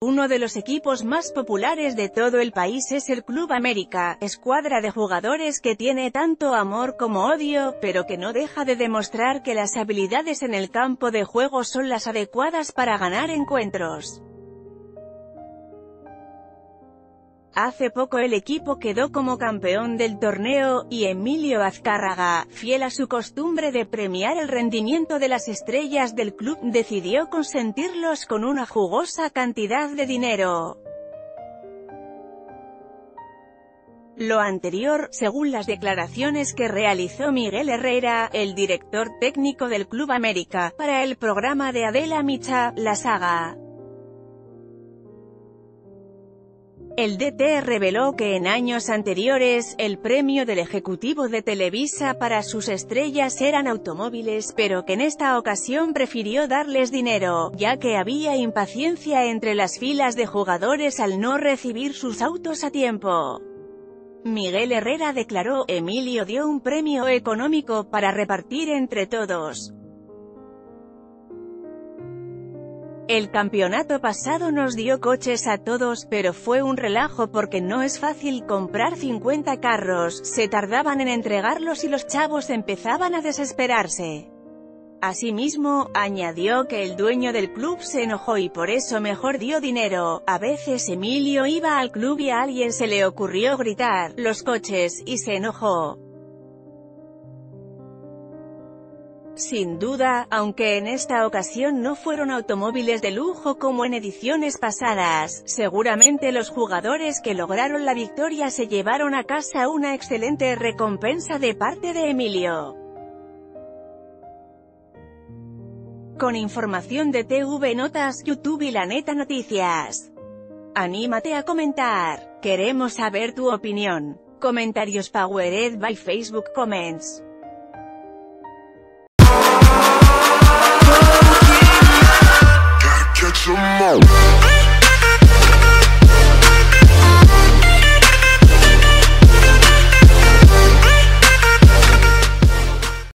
Uno de los equipos más populares de todo el país es el Club América, escuadra de jugadores que tiene tanto amor como odio, pero que no deja de demostrar que las habilidades en el campo de juego son las adecuadas para ganar encuentros. Hace poco el equipo quedó como campeón del torneo, y Emilio Azcárraga, fiel a su costumbre de premiar el rendimiento de las estrellas del club, decidió consentirlos con una jugosa cantidad de dinero. Lo anterior, según las declaraciones que realizó Miguel Herrera, el director técnico del Club América, para el programa de Adela Micha, La Saga. El DT reveló que en años anteriores, el premio del ejecutivo de Televisa para sus estrellas eran automóviles, pero que en esta ocasión prefirió darles dinero, ya que había impaciencia entre las filas de jugadores al no recibir sus autos a tiempo. Miguel Herrera declaró, Emilio dio un premio económico para repartir entre todos. El campeonato pasado nos dio coches a todos, pero fue un relajo porque no es fácil comprar 50 carros, se tardaban en entregarlos y los chavos empezaban a desesperarse. Asimismo, añadió que el dueño del club se enojó y por eso mejor dio dinero. A veces Emilio iba al club y a alguien se le ocurrió gritar, los coches, y se enojó. Sin duda, aunque en esta ocasión no fueron automóviles de lujo como en ediciones pasadas, seguramente los jugadores que lograron la victoria se llevaron a casa una excelente recompensa de parte de Emilio. Con información de TV Notas, YouTube y La Neta Noticias. Anímate a comentar. Queremos saber tu opinión. Comentarios Powered by Facebook Comments. Come.